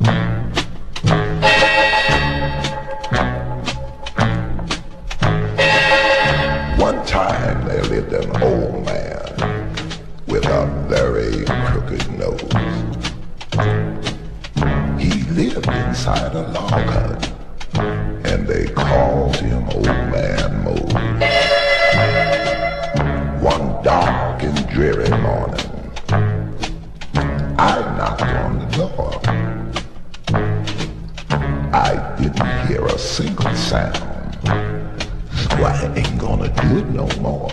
One time there lived an old man with a very crooked nose. He lived inside a log hut, sound. So I ain't gonna do it no more.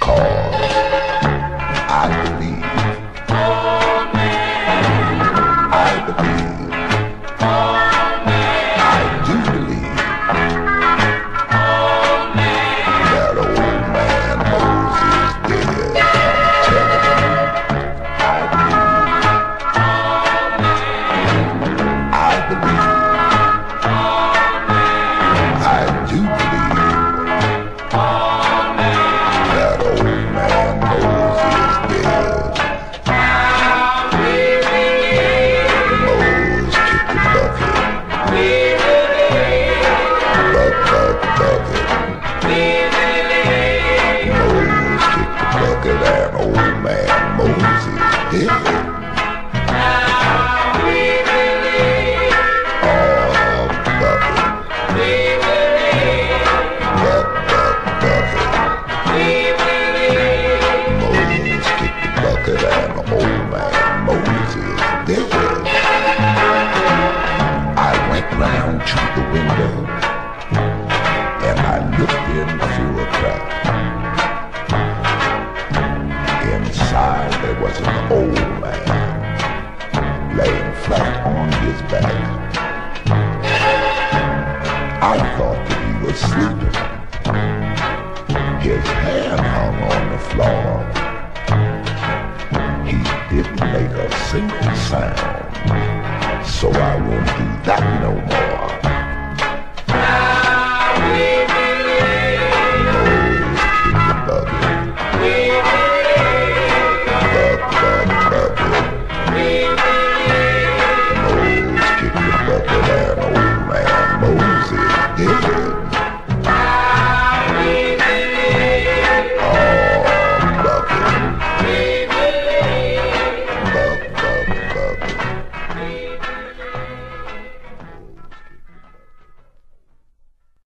Cause looked in through a crack. Inside there was an old man laying flat on his back. I thought that he was sleeping. His hand hung on the floor. He didn't make a single sound. So I